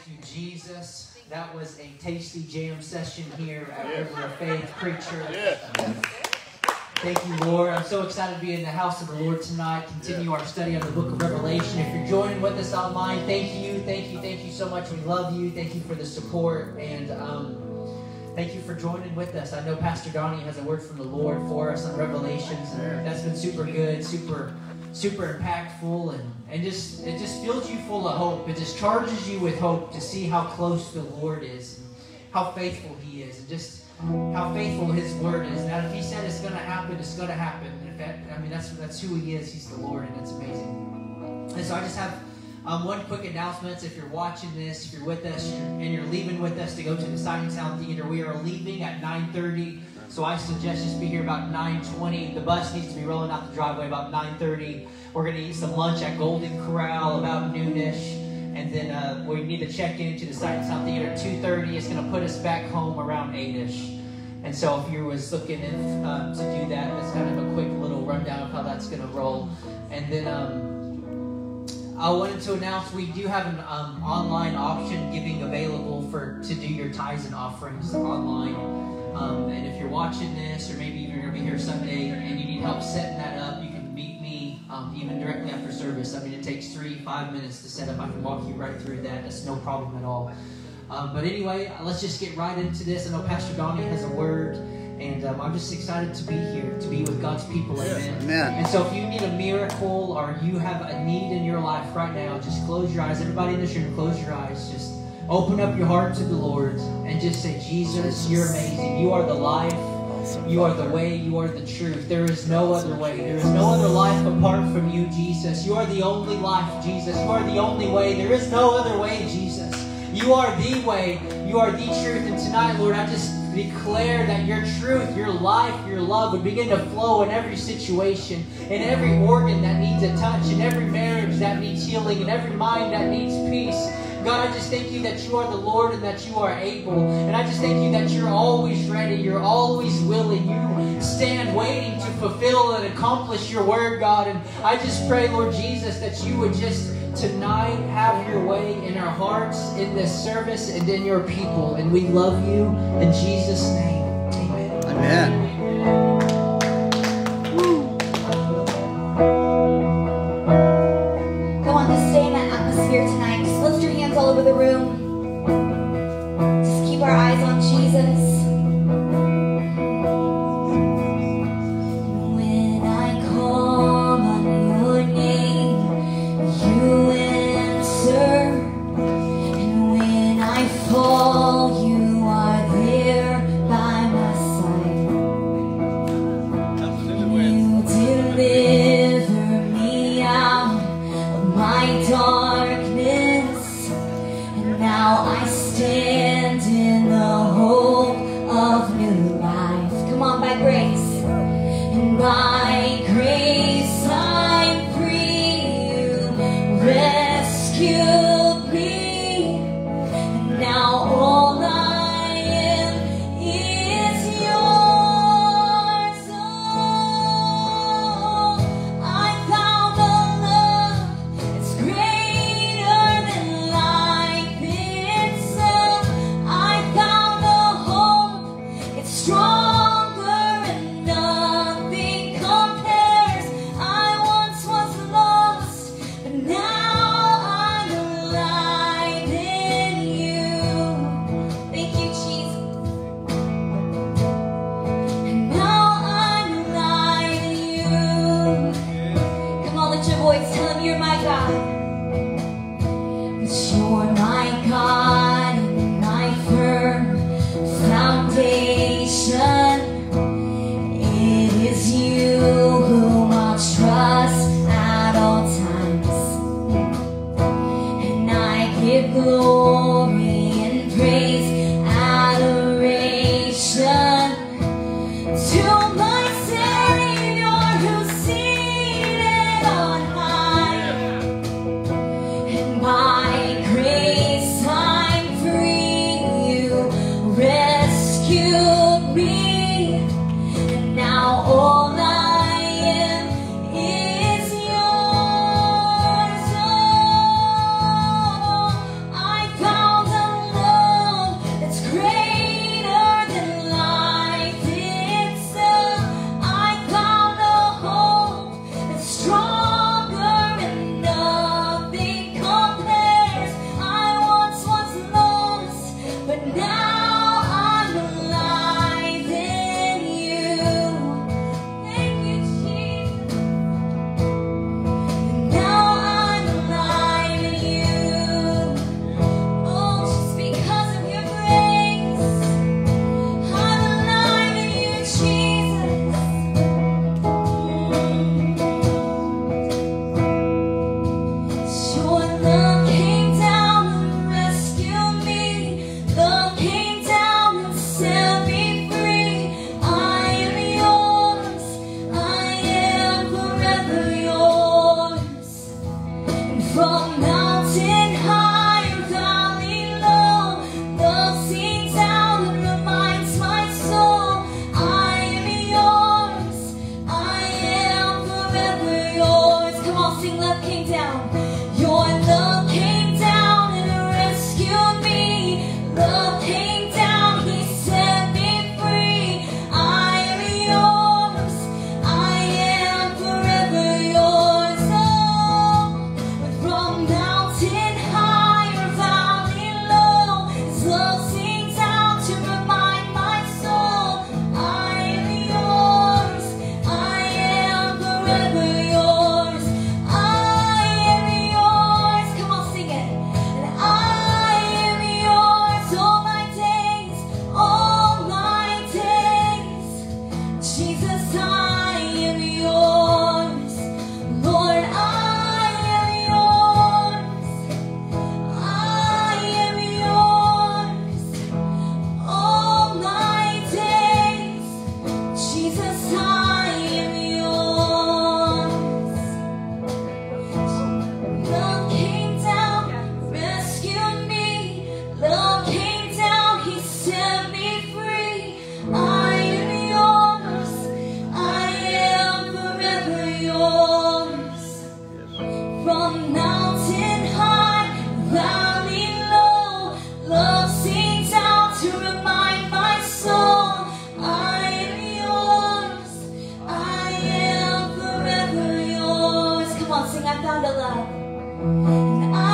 Thank you, Jesus. That was a tasty jam session here at River of Faith Preacher. Yeah. Thank you, Lord. I'm so excited to be in the house of the Lord tonight. Continue our study on the book of Revelation. If you're joining with us online, thank you, thank you, thank you so much. We love you. Thank you for the support. And um, thank you for joining with us. I know Pastor Donnie has a word from the Lord for us on Revelations. That's been super good, super, super impactful, and, and just it just fills you full of hope. It just charges you with hope to see how close the Lord is, and how faithful He is, and just how faithful His word is. That if He said it's going to happen, it's going to happen. And if that, I mean, that's that's who He is. He's the Lord, and it's amazing. And so I just have um, one quick announcement. If you're watching this, if you're with us, and you're leaving with us to go to the and Sound Theater, we are leaving at 9:30. So I suggest just be here about 9:20. The bus needs to be rolling out the driveway about 9:30. We're going to eat some lunch at Golden Corral about noonish. And then uh, we need to check into the Sight and Sound Theater at 2.30. It's going to put us back home around 8ish. And so if you was looking in, um, to do that, that's kind of a quick little rundown of how that's going to roll. And then um, I wanted to announce we do have an um, online option giving available for to do your tithes and offerings online. Um, and if you're watching this, or maybe you're going to be here someday, and you need help setting that up, you can meet me um, even directly after service. I mean, it takes three, five minutes to set up. I can walk you right through that. That's no problem at all. Um, but anyway, let's just get right into this. I know Pastor Donnie has a word, and um, I'm just excited to be here, to be with God's people. Amen. Amen. And so if you need a miracle or you have a need in your life right now, just close your eyes. Everybody in this room, close your eyes. Just open up your heart to the Lord and just say, Jesus, you're amazing. You are the life. You are the way, you are the truth. There is no other way. There is no other life apart from you, Jesus. You are the only life, Jesus. You are the only way. There is no other way, Jesus. You are the way. You are the truth. And tonight, Lord, I just declare that your truth, your life, your love would begin to flow in every situation, in every organ that needs a touch, in every marriage that needs healing, in every mind that needs peace. God, I just thank you that you are the Lord and that you are able. And I just thank you that you're always ready. You're always willing. You stand waiting to fulfill and accomplish your word, God. And I just pray, Lord Jesus, that you would just tonight have your way in our hearts, in this service, and in your people. And we love you in Jesus' name. Amen. Amen. And I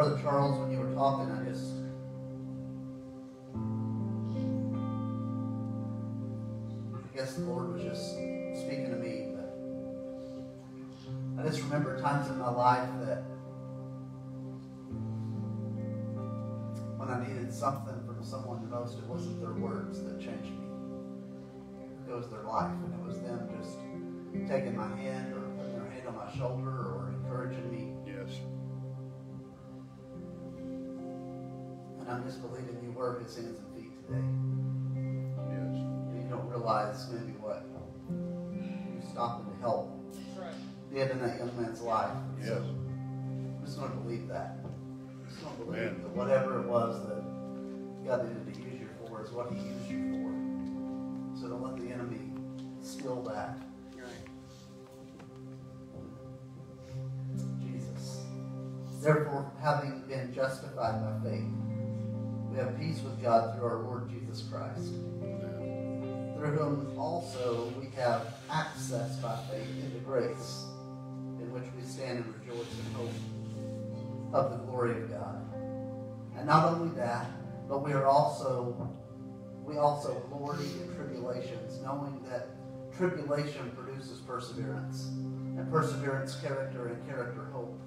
Brother Charles, when you were talking, I just I guess the Lord was just speaking to me, but I just remember times in my life that when I needed something from someone the most, it wasn't their words that changed me. It was their life, and it was them just taking my hand or putting their hand on my shoulder or encouraging me. I'm just believing you were his hands and feet today. Yes. And you don't realize maybe what you stopped to help did in that young man's life. Yes. So I'm just going to believe that. I'm just going to believe Amen. that whatever it was that God needed to use you for is what he used you for. So don't let the enemy steal that. Jesus. Therefore, having been justified by faith, we have peace with God through our Lord Jesus Christ, through whom also we have access by faith into grace, in which we stand and rejoice in hope of the glory of God. And not only that, but we are also we also glory in tribulations, knowing that tribulation produces perseverance, and perseverance character, and character hope.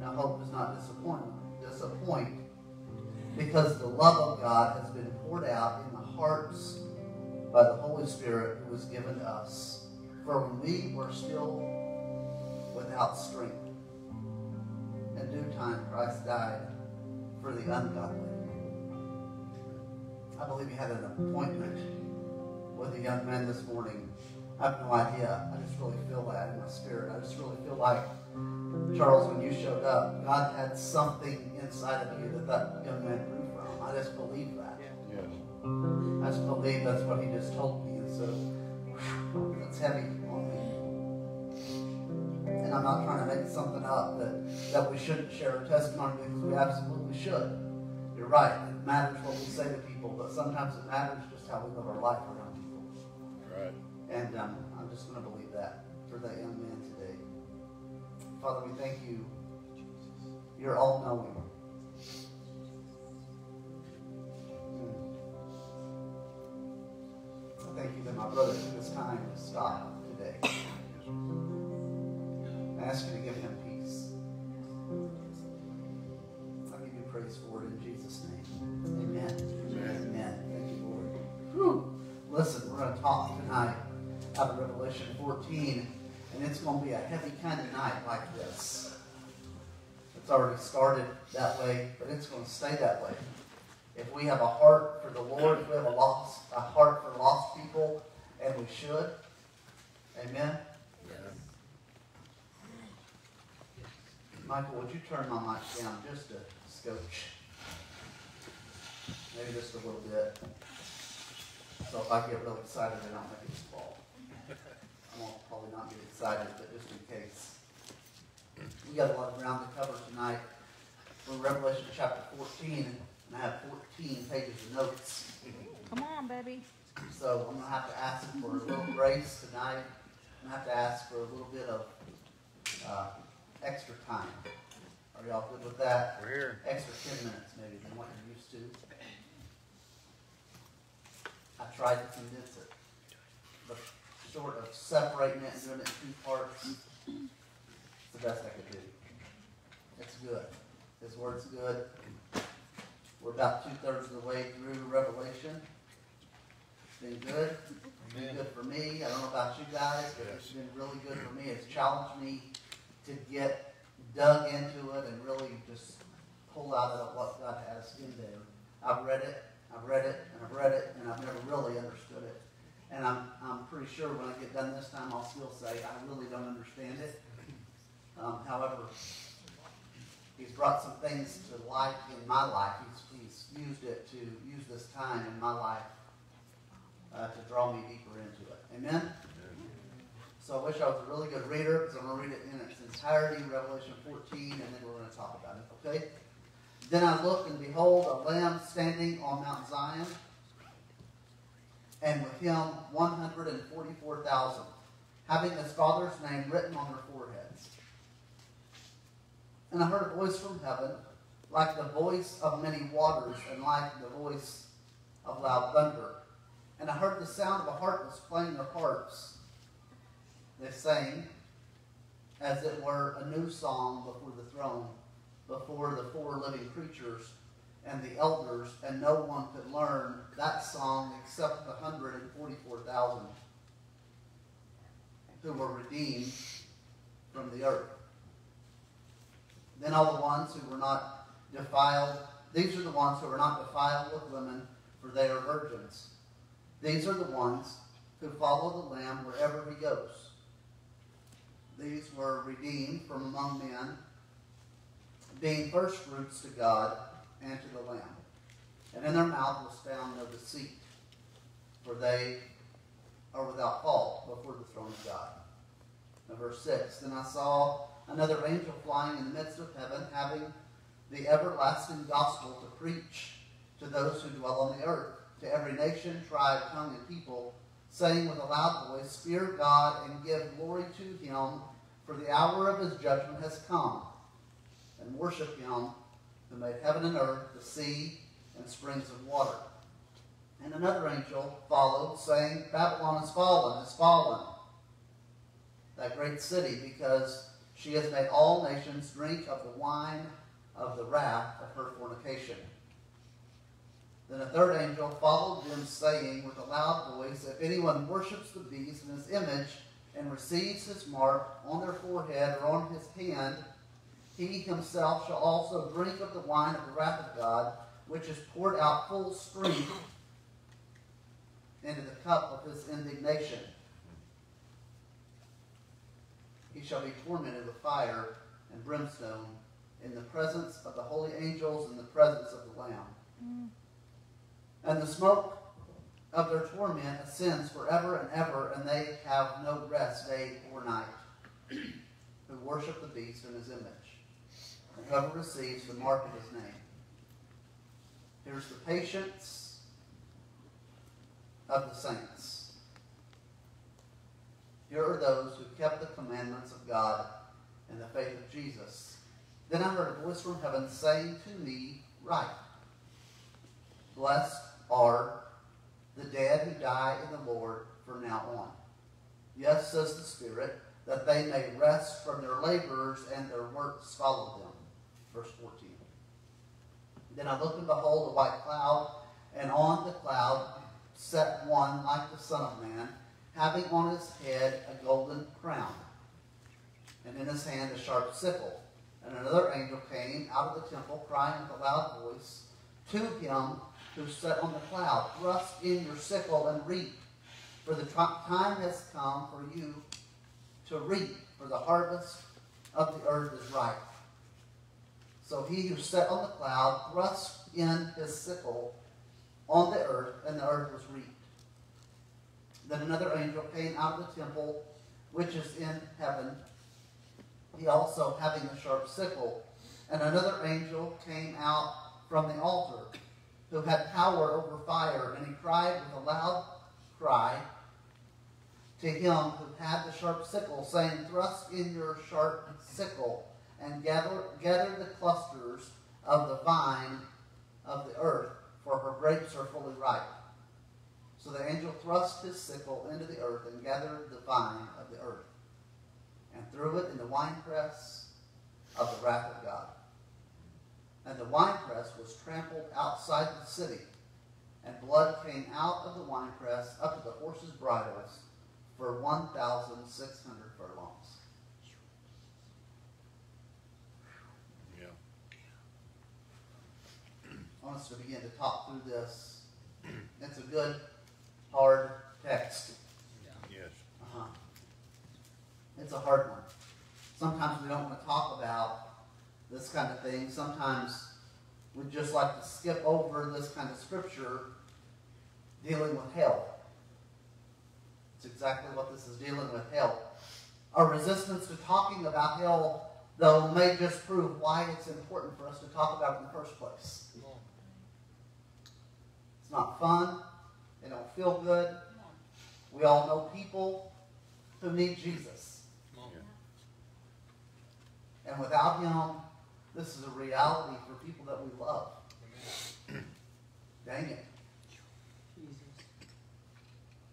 Now hope does not disappoint disappoint because the love of God has been poured out in the hearts by the Holy Spirit who was given us. For we were still without strength, in due time Christ died for the ungodly. I believe he had an appointment with a young man this morning. I have no idea. I just really feel that in my spirit. I just really feel like, Charles, when you showed up, God had something inside of you that that young man grew from. I just believe that. Yes. I just believe that's what he just told me. And so, whew, that's heavy on me. And I'm not trying to make something up that, that we shouldn't share our testimony because we absolutely should. You're right. It matters what we say to people, but sometimes it matters just how we live our life around people. Right. And um, I'm just going to believe that for that young man. Father, we thank you. You're all knowing. I thank you that my brother took his time to stop today. I ask you to give him peace. I give you praise for it in Jesus' name. Amen. Amen. Amen. Thank you, Lord. Whew. Listen, we're going to talk tonight out of Revelation 14, and it's going to be a heavy kind of night like this. It's already started that way, but it's going to stay that way. If we have a heart for the Lord, if we have a lost, a heart for lost people, and we should, Amen. Yes. Michael, would you turn my mic down just a scotch? Maybe just a little bit. So if I get really excited, I don't make it fall. I won't probably not get excited, but just in case. We got a lot of ground to cover tonight. We're Revelation chapter 14, and I have 14 pages of notes. Come on, baby. So I'm gonna have to ask for a little grace tonight. I'm gonna have to ask for a little bit of uh, extra time. Are y'all good with that? We're here. Extra 10 minutes maybe than what you're used to. I tried to condense it, but short of separating it and doing it in two parts, it's the best I could do. It's good. His word's good. We're about two thirds of the way through Revelation. It's been good. It's been good for me. I don't know about you guys, but it's been really good for me. It's challenged me to get dug into it and really just pull out of what God has in there. I've read it, I've read it, and I've read it, and I've never really understood it. And I'm, I'm pretty sure when I get done this time, I'll still say, I really don't understand it. Um, however, He's brought some things to light in my life. He's, he's used it to use this time in my life uh, to draw me deeper into it. Amen? So I wish I was a really good reader because I'm going to read it in its entirety, Revelation 14, and then we're going to talk about it. Okay? Then I looked, and behold, a lamb standing on Mount Zion, and with him 144,000, having his father's name written on their foreheads. And I heard a voice from heaven, like the voice of many waters, and like the voice of loud thunder. And I heard the sound of a harpist playing their harps. They sang, as it were, a new song before the throne, before the four living creatures and the elders, and no one could learn that song except the 144,000 who were redeemed from the earth. Then all the ones who were not defiled, these are the ones who are not defiled with women, for they are virgins. These are the ones who follow the Lamb wherever he goes. These were redeemed from among men, being first fruits to God and to the Lamb. And in their mouth was found no deceit, for they are without fault before the throne of God. Now, verse 6 Then I saw another angel flying in the midst of heaven, having the everlasting gospel to preach to those who dwell on the earth, to every nation, tribe, tongue, and people, saying with a loud voice, Fear God and give glory to him, for the hour of his judgment has come, and worship him who made heaven and earth, the sea, and springs of water. And another angel followed, saying, Babylon is fallen, is fallen, that great city, because she has made all nations drink of the wine of the wrath of her fornication. Then a third angel followed them, saying with a loud voice, If anyone worships the beast and his image, and receives his mark on their forehead or on his hand, he himself shall also drink of the wine of the wrath of God, which is poured out full strength into the cup of his indignation. He shall be tormented with fire and brimstone in the presence of the holy angels and the presence of the Lamb. Mm. And the smoke of their torment ascends forever and ever, and they have no rest day or night, who worship the beast in his image, and whoever receives the mark of his name. Here's the patience of the saints. Here are those who kept the commandments of God and the faith of Jesus. Then I heard a voice from heaven saying to me, Write, Blessed are the dead who die in the Lord from now on. Yes, says the Spirit, that they may rest from their labors and their works follow them. Verse 14. Then I looked and behold a white cloud, and on the cloud sat one like the Son of Man, having on his head a golden crown, and in his hand a sharp sickle. And another angel came out of the temple, crying with a loud voice to him who sat on the cloud, Thrust in your sickle and reap, for the time has come for you to reap, for the harvest of the earth is ripe. So he who sat on the cloud thrust in his sickle on the earth, and the earth was reaped. Then another angel came out of the temple, which is in heaven, he also having a sharp sickle. And another angel came out from the altar, who had power over fire, and he cried with a loud cry to him who had the sharp sickle, saying, Thrust in your sharp sickle, and gather, gather the clusters of the vine of the earth, for her grapes are fully ripe. So the angel thrust his sickle into the earth and gathered the vine of the earth, and threw it in the winepress of the wrath of God. And the winepress was trampled outside the city, and blood came out of the winepress up to the horses' bridles for 1,600 furlongs. Yeah. I want us to begin to talk through this. It's a good, hard text. Yes. Uh-huh. It's a hard one. Sometimes we don't want to talk about this kind of thing. Sometimes we'd just like to skip over this kind of scripture dealing with hell. It's exactly what this is dealing with hell. Our resistance to talking about hell, though, may just prove why it's important for us to talk about it in the first place. It's not fun. It don't feel good. We all know people who need Jesus. And without him, This is a reality for people that we love. Dang it.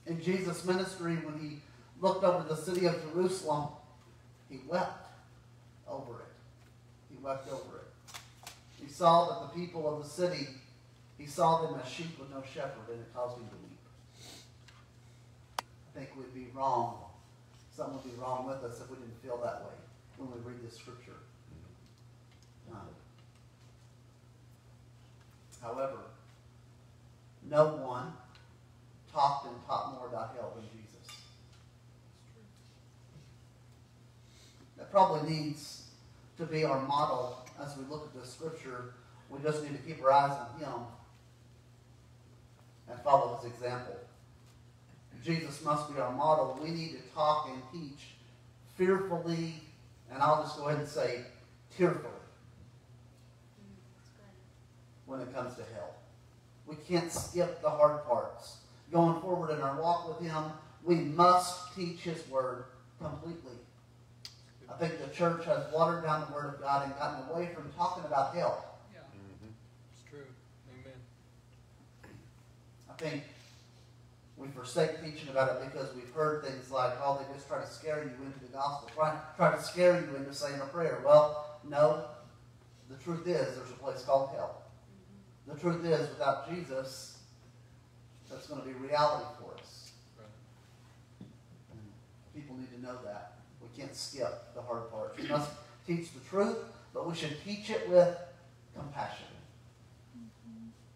In Jesus' ministry, when he looked over the city of Jerusalem, he wept over it. He wept over it. He saw that the people of the city, he saw them as sheep with no shepherd, and it caused him to weep. I think we'd be wrong. Something would be wrong with us if we didn't feel that way when we read this scripture. No. However, no one talked and taught more about hell than Jesus. That probably needs to be our model as we look at this scripture. We just need to keep our eyes on Him follow His example. Jesus must be our model. We need to talk and teach fearfully, and I'll just go ahead and say tearfully when it comes to hell. We can't skip the hard parts. Going forward in our walk with Him, we must teach His Word completely. I think the church has watered down the Word of God and gotten away from talking about hell. Mm-hmm. It's true. Amen. I think we forsake teaching about it because we've heard things like, oh, they just try to scare you into the gospel, try, try to scare you into saying a prayer. Well, no. The truth is, there's a place called hell. The truth is, without Jesus, that's going to be reality for us. People need to know that. We can't skip the hard parts. We must teach the truth, but we should teach it with compassion.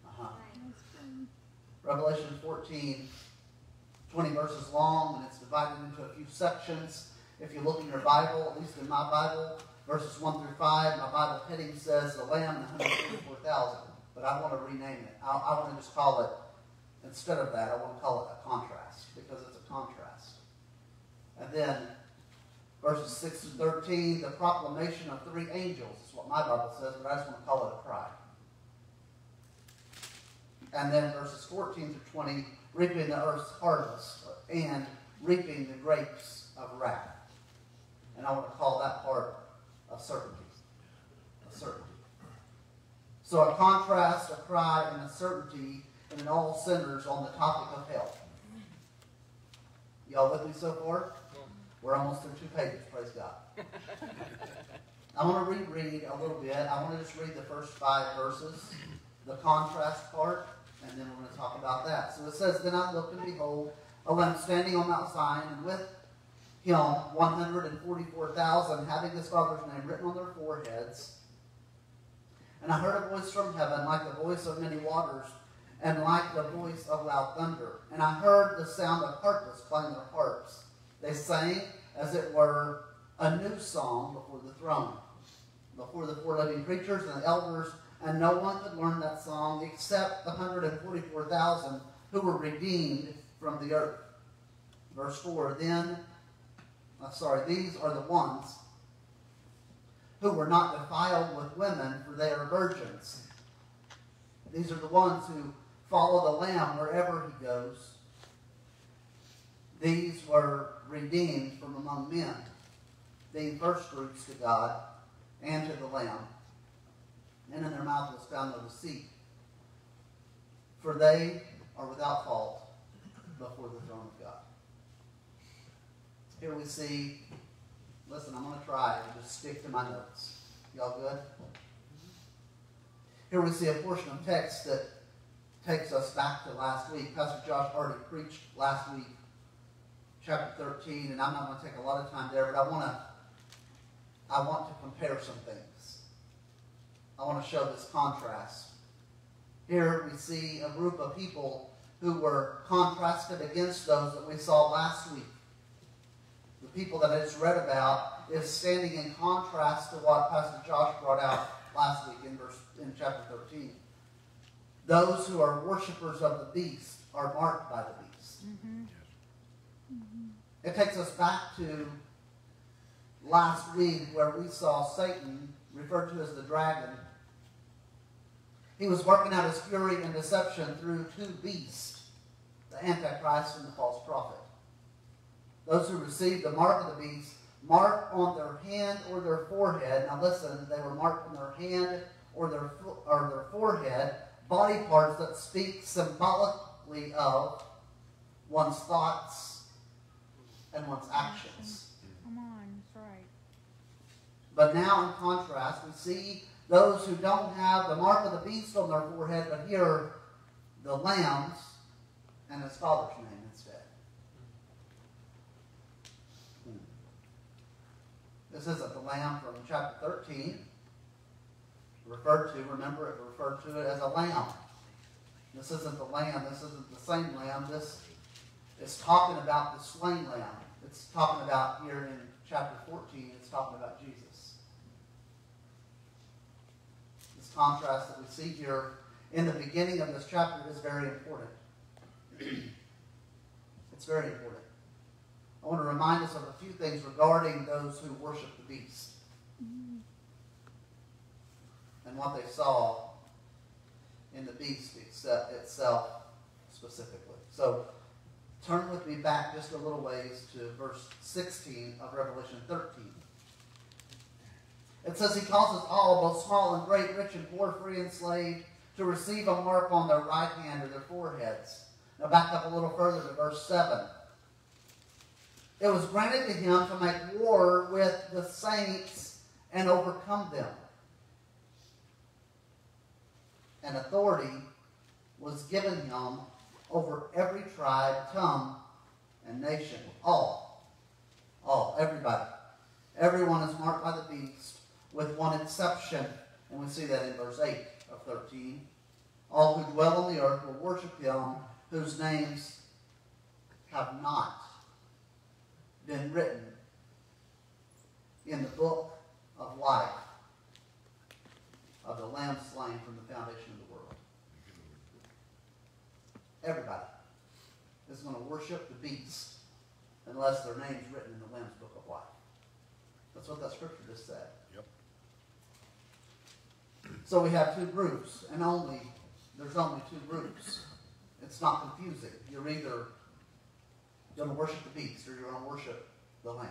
Uh-huh. Revelation 14, 20 verses long, and it's divided into a few sections. If you look in your Bible, at least in my Bible, verses 1 through 5, my Bible heading says the Lamb and 144,000. But I want to rename it. I, I want to just call it, instead of that, I want to call it a contrast, because it's a contrast. And then verses 6 to 13, the proclamation of three angels is what my Bible says, but I just want to call it a cry. And then verses 14 to 20, reaping the earth's harvest and reaping the grapes of wrath. And I want to call that part a certainty. A certainty. So a contrast, a cry, and a certainty, an all sinners on the topic of hell. Y'all with me so far? We're almost through two pages, praise God. I want to reread a little bit. I want to just read the first five verses, the contrast part, and then we're going to talk about that. So it says, Then I looked and behold, a lamb standing on Mount Zion, and with him 144,000, having his father's name written on their foreheads. And I heard a voice from heaven, like the voice of many waters, and like the voice of loud thunder. And I heard the sound of harpists playing their harps. They sang, as it were, a new song before the throne, before the four living creatures and the elders, and no one could learn that song except the 144,000 who were redeemed from the earth. Verse 4 Then, uh, sorry, these are the ones who were not defiled with women, for they are virgins. These are the ones who follow the Lamb wherever he goes. These were redeemed from among men, being first fruits to God and to the Lamb. And in their mouth was found no deceit. For they are without fault before the throne of God. Here we see, listen, I'm going to try to just stick to my notes. Y'all good? Here we see a portion of text that takes us back to last week. Pastor Josh already preached last week, chapter 13, and I'm not going to take a lot of time there, but I want to I want to compare some things. I want to show this contrast. Here we see a group of people who were contrasted against those that we saw last week. The people that I just read about is standing in contrast to what Pastor Josh brought out last week in verse in chapter 13. Those who are worshippers of the beast are marked by the beast. Mm-hmm. Mm-hmm. It takes us back to last week where we saw Satan, referred to as the dragon. He was working out his fury and deception through two beasts, the Antichrist and the false prophet. Those who received the mark of the beast marked on their hand or their forehead. Now listen, they were marked on their hand or their, or their forehead, body parts that speak symbolically of one's thoughts and one's actions. Come on, that's right. But now, in contrast, we see those who don't have the mark of the beast on their forehead, but here the lamb's and his father's name instead. Hmm. This isn't the lamb from chapter 13. Referred to, remember it referred to it as a lamb. This isn't the lamb, this isn't the same lamb. This is talking about the slain lamb. It's talking about here in chapter 14, it's talking about Jesus. This contrast that we see here in the beginning of this chapter is very important. it's very important. I want to remind us of a few things regarding those who worship the beast and what they saw in the beast itse- itself specifically. So turn with me back just a little ways to verse 16 of Revelation 13. It says, He causes all, both small and great, rich and poor, free and slave, to receive a mark on their right hand or their foreheads. Now back up a little further to verse 7. It was granted to him to make war with the saints and overcome them. And authority was given him over every tribe, tongue, and nation. All. All. Everybody. Everyone is marked by the beast, with one exception. And we see that in verse 8 of 13. All who dwell on the earth will worship him, whose names have not been written in the book of life of the Lamb slain from the foundation of the world. Everybody is going to worship the beast unless their name's written in the Lamb's book of life. That's what that scripture just said. So we have two groups, and only there's only two groups. It's not confusing. You're either going to worship the beast or you're going to worship the Lamb.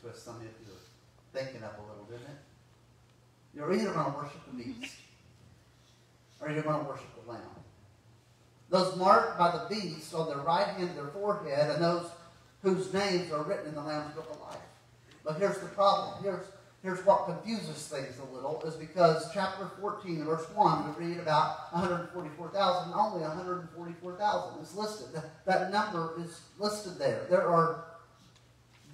Twist some of your thinking up a little, didn't it? You're either going to worship the beast or you're going to worship the Lamb. Those marked by the beast on their right hand and their forehead, and those whose names are written in the Lamb's book of life. But here's the problem. Here's, here's what confuses things a little, is because chapter 14, verse 1, we read about 144,000, only 144,000 is listed. That, that number is listed there. There are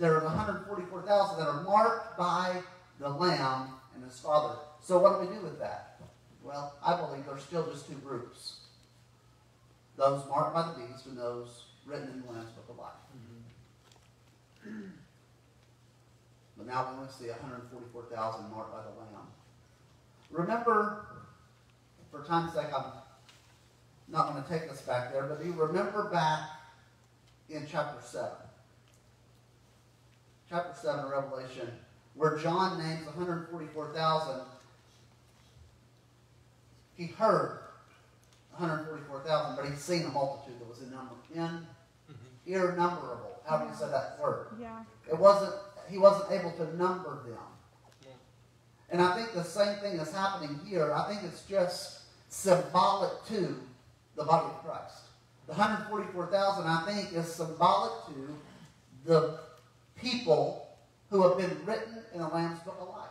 there are 144,000 that are marked by the Lamb and his Father. So what do we do with that? Well, I believe there's still just two groups. Those marked by the beast and those written in the Lamb's Book of Life. Mm-hmm. But now we only see 144,000 marked by the Lamb. Remember, for time's sake, I'm not going to take us back there, but do you remember back in chapter 7? Chapter 7 of Revelation, where John names 144,000. He heard 144,000, but he's seen a multitude that was in number, in, mm-hmm. innumberable. How do you say that word? Yeah. It wasn't, he wasn't able to number them. And I think the same thing is happening here. I think it's just symbolic to the body of Christ. The 144,000, I think, is symbolic to the people who have been written in the Lamb's Book of Life.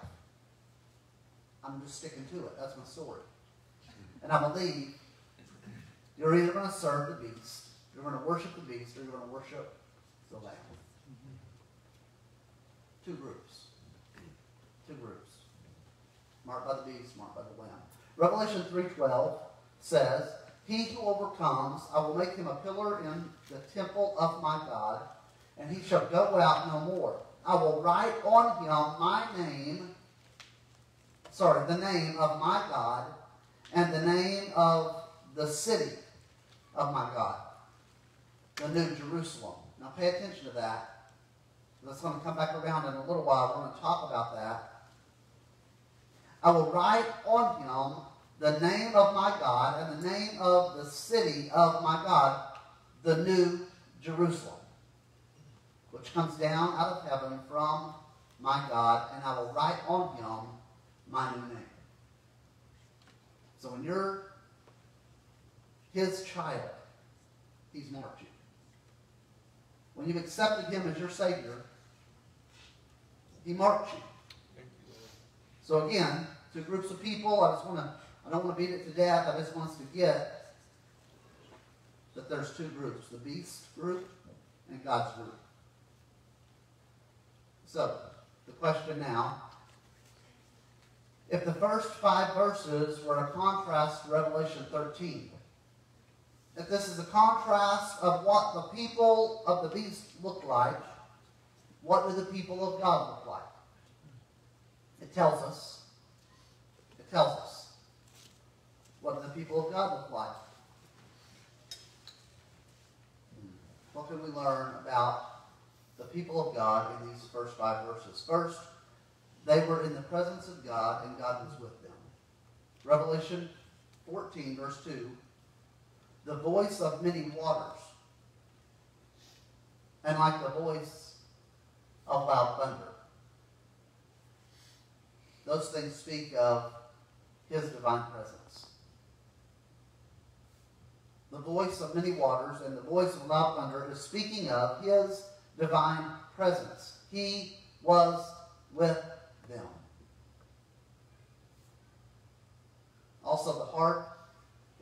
I'm just sticking to it. That's my story. And I believe you're either going to serve the beast, you're going to worship the beast, or you're going to worship the Lamb. Two groups. Two groups. Marked by the beast, marked by the Lamb. Revelation 3.12 says, He who overcomes, I will make him a pillar in the temple of my God, and he shall go out no more. I will write on him my name, sorry, the name of my God, and the name of the city of my God, the New Jerusalem. Now pay attention to that. That's going to come back around in a little while. We're going to talk about that. I will write on him the name of my God and the name of the city of my God, the new Jerusalem, which comes down out of heaven from my God, and I will write on him my new name. So when you're his child, he's marked you. When you've accepted him as your Savior, he marked you. So again, to groups of people, I just want to, I don't want to beat it to death. I just want us to get that there's two groups, the beast group and God's group. So, the question now, if the first five verses were a contrast to Revelation 13, if this is a contrast of what the people of the beast look like, what do the people of God look like? It tells us. It tells us. What do the people of God look like? What can we learn about the people of God in these first five verses? First, they were in the presence of God and God was with them. Revelation 14, verse 2 the voice of many waters, and like the voice of loud thunder. Those things speak of his divine presence. The voice of many waters and the voice of loud thunder is speaking of his divine presence. He was with them. Also, the harp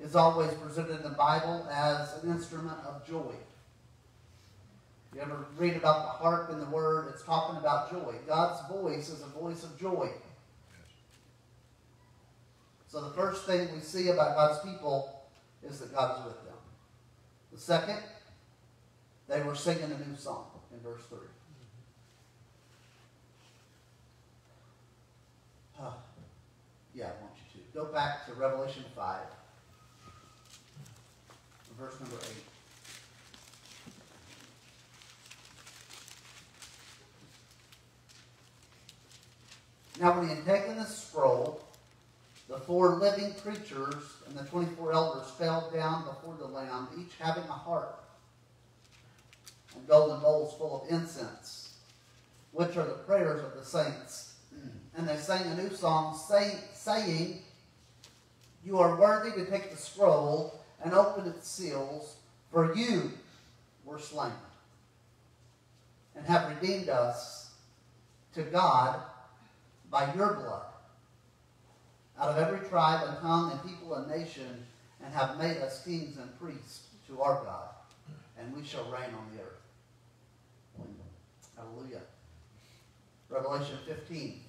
is always presented in the Bible as an instrument of joy. You ever read about the harp in the Word? It's talking about joy. God's voice is a voice of joy. So the first thing we see about God's people is that God is with them. The second, they were singing a new song in verse 3. Ah, yeah, I want you to. Go back to Revelation 5, verse number 8. Now, when he had taken the scroll, the four living creatures and the 24 elders fell down before the Lamb, each having a harp and golden bowls full of incense, which are the prayers of the saints. And they sang a new song, say, saying, You are worthy to take the scroll and open its seals, for you were slain and have redeemed us to God by your blood out of every tribe and tongue and people and nation, and have made us kings and priests to our God, and we shall reign on the earth. Hallelujah. Revelation 15,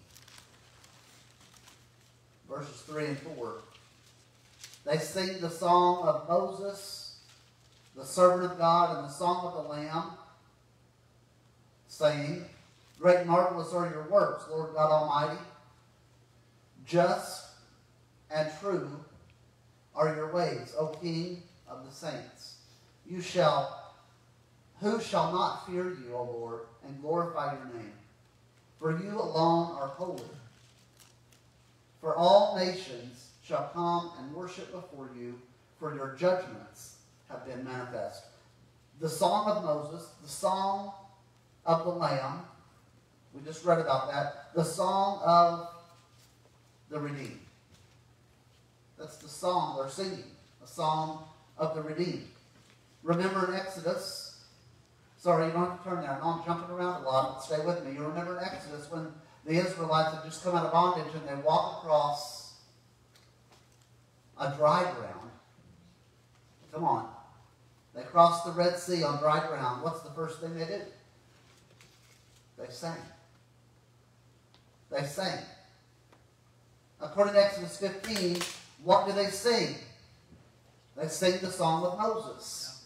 verses 3 and 4. They sing the song of Moses, the servant of God, and the song of the Lamb, saying, Great and marvelous are your works, Lord God Almighty. Just and true are your ways, O King of the saints. You shall, who shall not fear you, O Lord, and glorify your name? For you alone are holy. For all nations shall come and worship before you, for your judgments have been manifest. The song of Moses, the song of the Lamb, we just read about that, the song of the redeemed. That's the song they're singing, a song of the redeemed. Remember in Exodus, sorry, you don't have to turn there. I know I'm jumping around a lot, but stay with me. You remember in Exodus when the Israelites had just come out of bondage and they walk across a dry ground. Come on. They crossed the Red Sea on dry ground. What's the first thing they did? They sang. They sang. According to Exodus 15, what do they sing? They sing the song of Moses.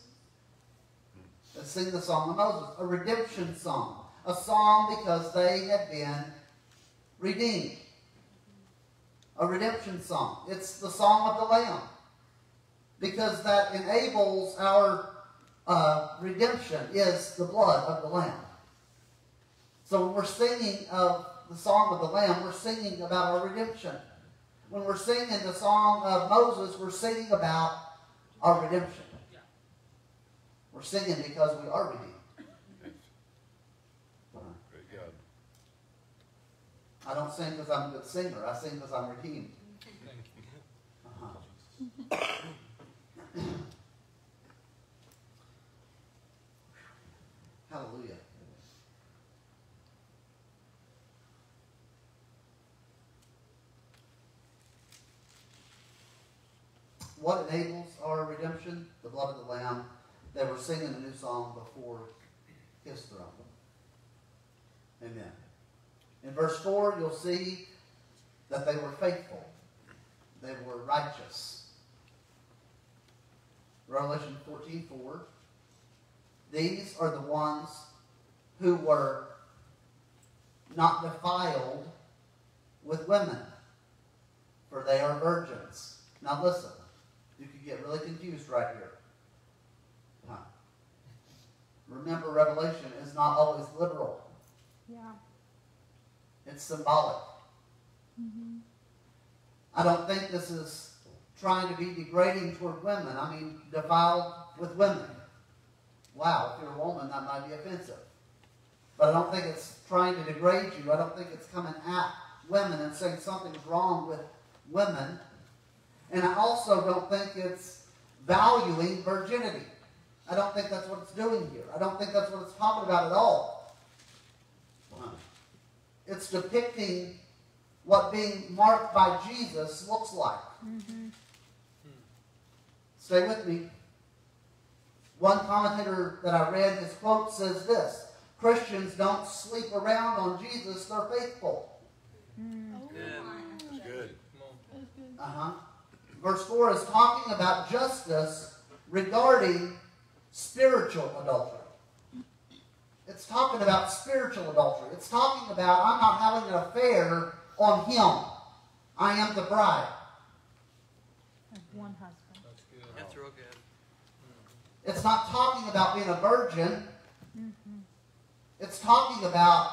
They sing the song of Moses, a redemption song. A song because they had been redeemed. A redemption song. It's the song of the Lamb. Because that enables our uh, redemption is the blood of the Lamb. So when we're singing of the song of the Lamb, we're singing about our redemption. when we're singing the song of Moses, we're singing about our redemption. We're singing because we are redeemed. Praise God. I don't sing because I'm a good singer. I sing because I'm redeemed. Uh-huh. Hallelujah. What enables our redemption? The blood of the Lamb. They were singing a new song before his throne. Amen. In verse 4, you'll see that they were faithful. They were righteous. Revelation 14 4. These are the ones who were not defiled with women, for they are virgins. Now listen, you could get really confused right here. Huh. Remember, Revelation is not always literal. Yeah. It's symbolic. I don't think this is trying to be degrading toward women. I mean, defiled with women. Wow, if you're a woman, that might be offensive. But I don't think it's trying to degrade you. I don't think it's coming at women and saying something's wrong with women. And I also don't think it's valuing virginity. I don't think that's what it's doing here. I don't think that's what it's talking about at all. It's depicting what being marked by Jesus looks like. Stay with me. One commentator that I read, his quote says this Christians don't sleep around on Jesus, they're faithful. That's good. Uh huh. Verse 4 is talking about justice regarding spiritual adultery. It's talking about spiritual adultery. It's talking about I'm not having an affair on him. I am the bride. One husband. That's good. That's real good. Mm-hmm. It's not talking about being a virgin. Mm-hmm. It's talking about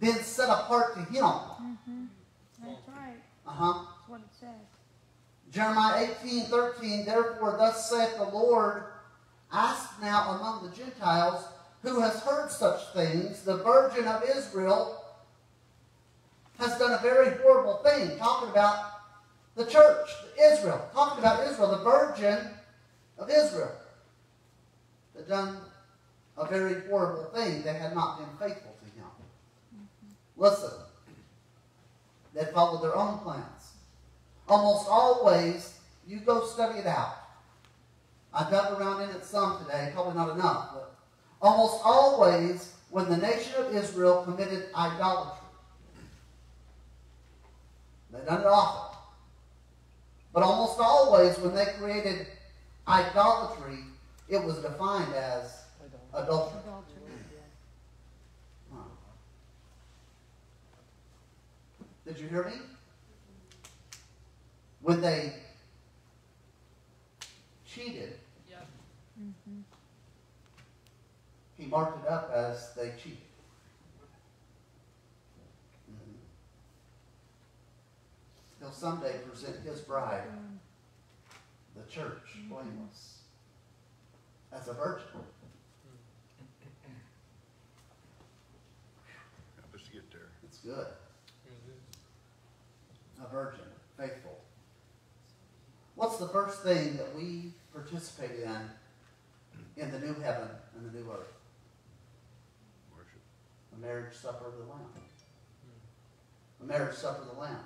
being set apart to him. Mm-hmm. That's right. Uh huh. That's what it says. Jeremiah 18, 13, therefore thus saith the Lord, ask now among the Gentiles who has heard such things, the virgin of Israel has done a very horrible thing, talking about the church, Israel, talking about Israel, the virgin of Israel, had done a very horrible thing. They had not been faithful to him. Listen, they followed their own plans. Almost always, you go study it out. I dug around in it some today, probably not enough, but almost always, when the nation of Israel committed idolatry, they done it often. But almost always, when they created idolatry, it was defined as adultery. Adultery. Did you hear me? When they cheated, he marked it up as they cheated. Mhm. He'll someday present his bride, the church, blameless, as a virgin. Help us to get there. It's good. A virgin, faithful. What's the first thing that we participate in in the new heaven and the new earth? The marriage supper of the Lamb. The marriage supper of the Lamb.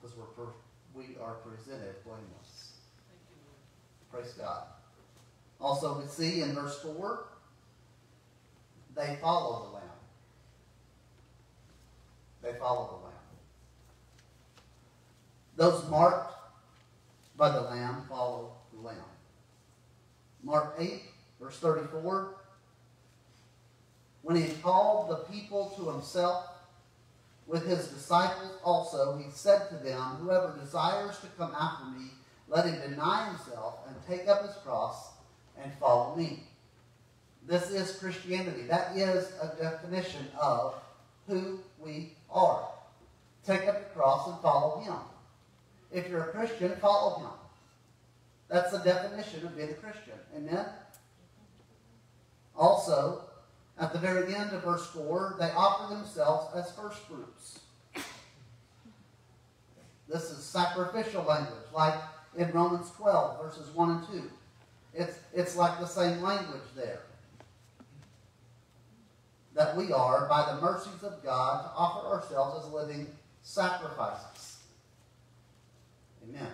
Because we're we are presented blameless. Praise God. Also, we see in verse 4, they follow the Lamb. They follow the Lamb. Those marked by the Lamb follow the Lamb. Mark 8, verse 34. When he called the people to himself with his disciples also, he said to them, Whoever desires to come after me, let him deny himself and take up his cross and follow me. This is Christianity. That is a definition of who we are. Take up the cross and follow him. If you're a Christian, follow him. That's the definition of being a Christian. Amen? Also, at the very end of verse 4, they offer themselves as first fruits. This is sacrificial language, like in Romans 12, verses 1 and 2. It's, it's like the same language there. That we are, by the mercies of God, to offer ourselves as living sacrifices. Amen.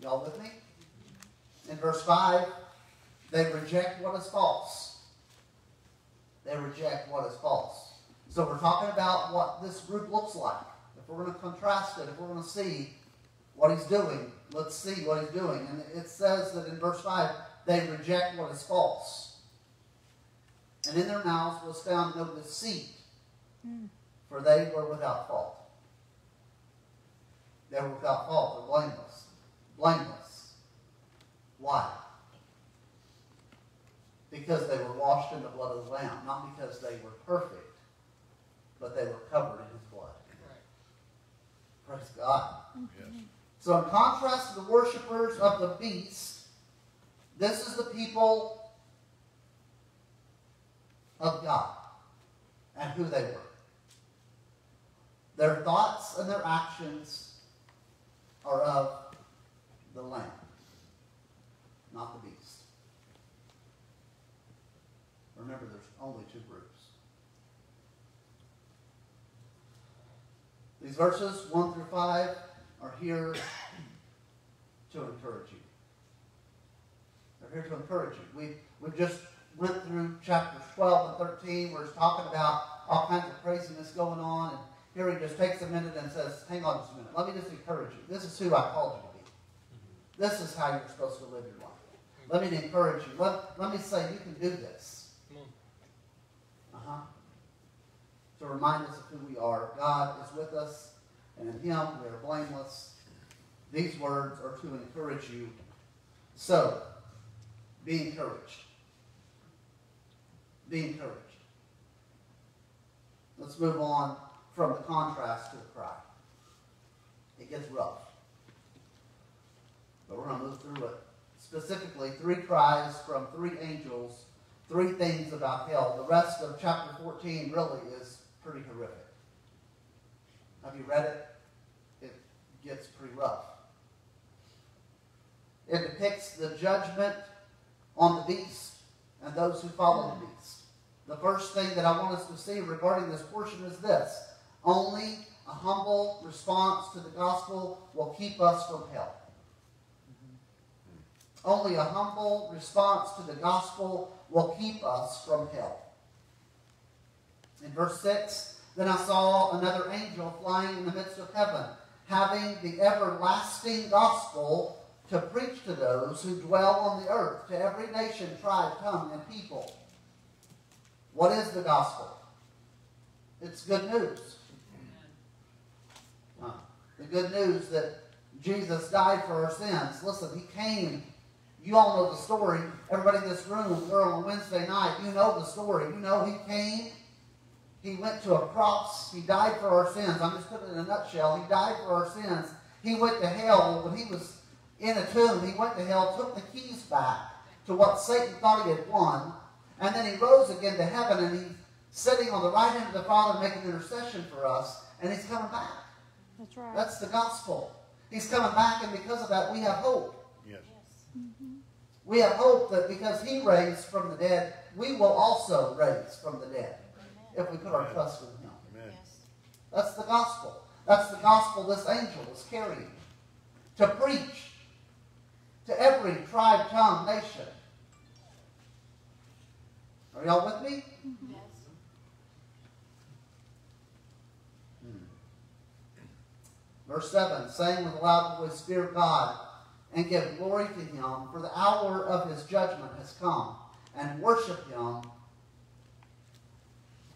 Y'all with me? In verse 5, they reject what is false. They reject what is false. So we're talking about what this group looks like. If we're going to contrast it, if we're going to see what he's doing, let's see what he's doing. And it says that in verse 5, they reject what is false. And in their mouths was found no deceit, hmm. for they were without fault. They were without fault. They're blameless. Blameless. Why? Because they were washed in the blood of the Lamb, not because they were perfect, but they were covered in his blood. Praise God. Yes. So, in contrast to the worshippers of the beast, this is the people of God and who they were. Their thoughts and their actions are of the Lamb, not the beast. Remember, there's only two groups. These verses, 1 through 5, are here to encourage you. They're here to encourage you. We, we just went through chapters 12 and 13 where it's talking about all kinds of craziness going on. And here he just takes a minute and says, hang on just a minute. Let me just encourage you. This is who I called you to be. This is how you're supposed to live your life. Let me encourage you. Let, let me say you can do this. Come on. Uh-huh. To remind us of who we are. God is with us, and in Him we are blameless. These words are to encourage you. So, be encouraged. Be encouraged. Let's move on from the contrast to the cry. It gets rough. But we're going to move through it. Specifically, three cries from three angels three things about hell. The rest of chapter 14 really is pretty horrific. Have you read it? It gets pretty rough. It depicts the judgment on the beast and those who follow the beast. The first thing that I want us to see regarding this portion is this only a humble response to the gospel will keep us from hell. Only a humble response to the gospel will keep us from hell. In verse 6, then I saw another angel flying in the midst of heaven, having the everlasting gospel to preach to those who dwell on the earth, to every nation, tribe, tongue, and people. What is the gospel? It's good news. The good news that Jesus died for our sins. Listen, he came you all know the story. Everybody in this room, we're on Wednesday night. You know the story. You know he came. He went to a cross. He died for our sins. I'm just putting it in a nutshell. He died for our sins. He went to hell when he was in a tomb. He went to hell, took the keys back to what Satan thought he had won. And then he rose again to heaven and he's sitting on the right hand of the Father making intercession for us. And he's coming back. That's right. That's the gospel. He's coming back, and because of that, we have hope. Yes. We have hope that because he raised from the dead, we will also raise from the dead if we put our trust in him. Amen. That's the gospel. That's the gospel this angel is carrying to preach to every tribe, tongue, nation. Are y'all with me? Hmm. Verse 7 saying with a loud voice, Fear God and give glory to him, for the hour of his judgment has come, and worship him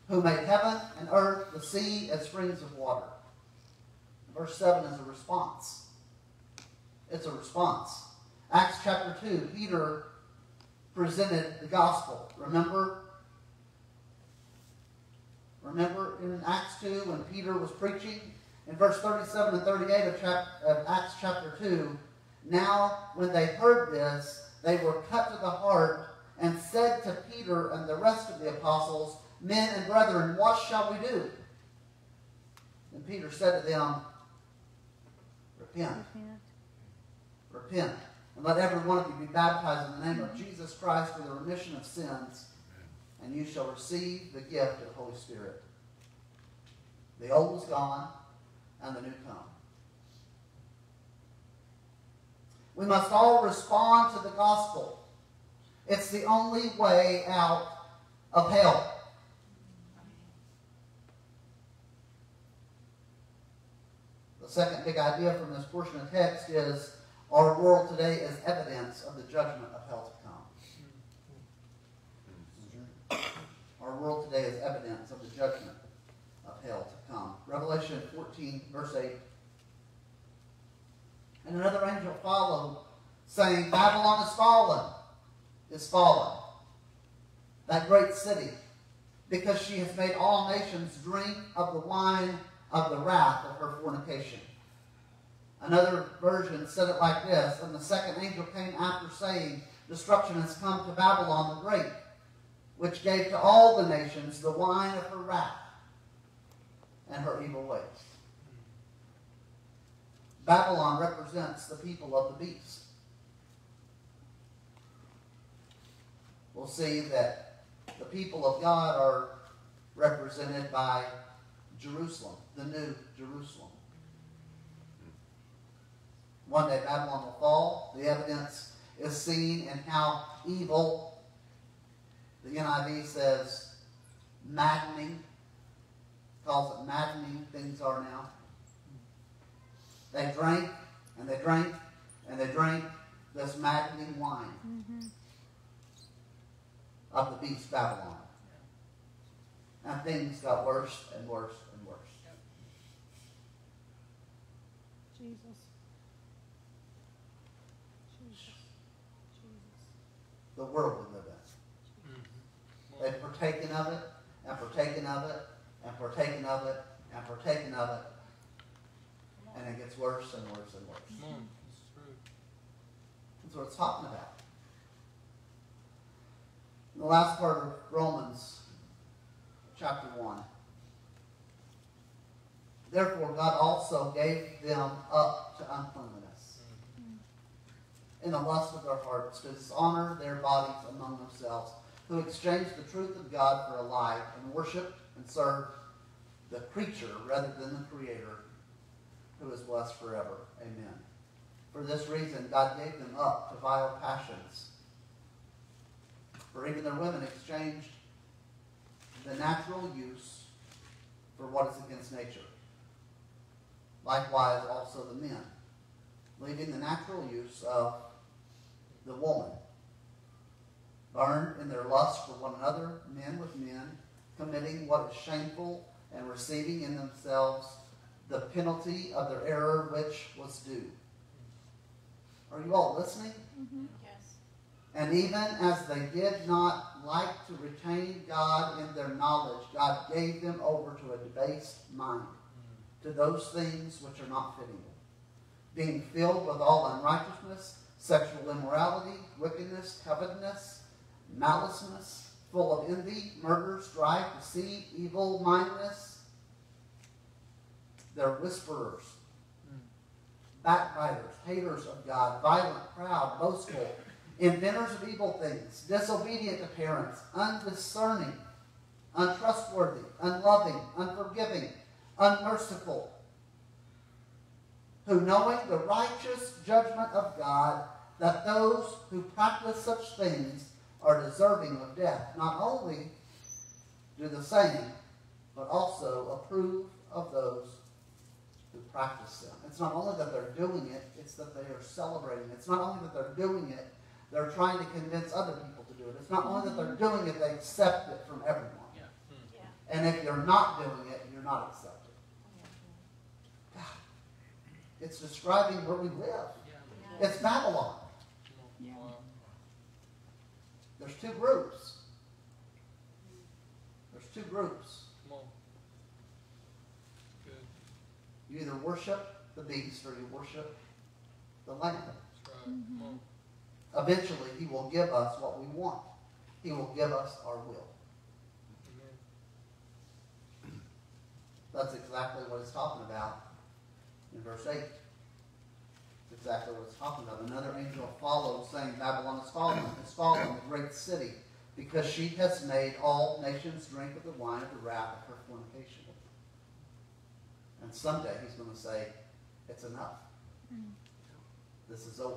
who made heaven and earth, the sea, and springs of water. Verse 7 is a response. It's a response. Acts chapter 2, Peter presented the gospel. Remember? Remember in Acts 2 when Peter was preaching In verse 37 and 38 of, of Acts chapter 2, now when they heard this, they were cut to the heart and said to Peter and the rest of the apostles, Men and brethren, what shall we do? And Peter said to them, Repent, Repent. and let every one of you be baptized in the name of Jesus Christ for the remission of sins, and you shall receive the gift of the Holy Spirit. The old is gone, and the new come. We must all respond to the gospel. It's the only way out of hell. The second big idea from this portion of text is our world today is evidence of the judgment of hell to come. Our world today is evidence of the judgment of hell to come. Revelation 14, verse 8. And another angel followed, saying, Babylon is fallen, is fallen, that great city, because she has made all nations drink of the wine of the wrath of her fornication. Another version said it like this And the second angel came after, saying, Destruction has come to Babylon the Great, which gave to all the nations the wine of her wrath and her evil ways. Babylon represents the people of the beast. We'll see that the people of God are represented by Jerusalem, the new Jerusalem. One day Babylon will fall. The evidence is seen in how evil, the NIV says, maddening, calls it maddening things are now. They drank and they drank and they drank this maddening wine Mm-hmm. of the beast Babylon. And things got worse and worse and worse. Jesus. Jesus. Jesus. The world we live in. Mm-hmm. They've partaken of it, and partaken of it, and partaken of it, and partaken of it. And it gets worse and worse and worse. Come on, this is true. That's what it's talking about. In the last part of Romans, chapter 1. Therefore, God also gave them up to uncleanness in the lust of their hearts to dishonor their bodies among themselves, who exchanged the truth of God for a lie and worshiped and served the creature rather than the Creator, who is blessed forever. Amen. For this reason, God gave them up to vile passions. For even their women exchanged the natural use for what is against nature. Likewise, also the men, leaving the natural use of the woman, burned in their lust for one another, men with men, committing what is shameful and receiving in themselves the penalty of their error which was due. Are you all listening? Mm-hmm. Yes. And even as they did not like to retain God in their knowledge, God gave them over to a debased mind, to those things which are not fitting, being filled with all unrighteousness, sexual immorality, wickedness, covetousness, maliceness, full of envy, murder, strife, deceit, evil mindedness. They're whisperers, backbiters, haters of God, violent, proud, boastful, inventors of evil things, disobedient to parents, undiscerning, untrustworthy, unloving, unforgiving, unmerciful, who knowing the righteous judgment of God, that those who practice such things are deserving of death, not only do the same, but also approve of those who practice them. It's not only that they're doing it, it's that they are celebrating. It's not only that they're doing it, they're trying to convince other people to do it. It's not only that they're doing it, they accept it from everyone. Yeah. Hmm. And if you're not doing it, you're not accepted. God, it's describing where we live. It's Babylon. Yeah. There's two groups. There's two groups. Come on. Good. You either worship the beast or you worship the lamb. That's right. Come mm-hmm. on. Eventually, he will give us what we want. He will give us our will. Amen. That's exactly what it's talking about in verse 8. It's exactly what it's talking about. Another angel followed, saying, Babylon is fallen, is fallen, the great city, because she has made all nations drink of the wine of the wrath of her fornication. And someday he's going to say, It's enough. Mm. This is over.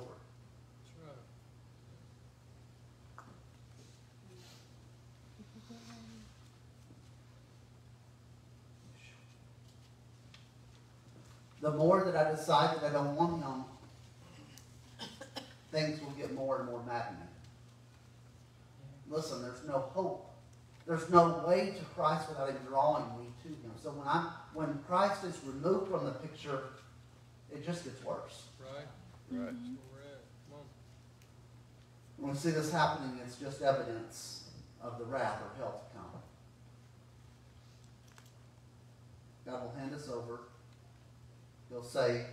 The more that I decide that I don't want him, things will get more and more maddening. Listen, there's no hope. There's no way to Christ without him drawing me to him. So when I'm when Christ is removed from the picture, it just gets worse. Right. Right. That's where we're at. Come on. When we see this happening, it's just evidence of the wrath or hell to come. God will hand us over. He'll say,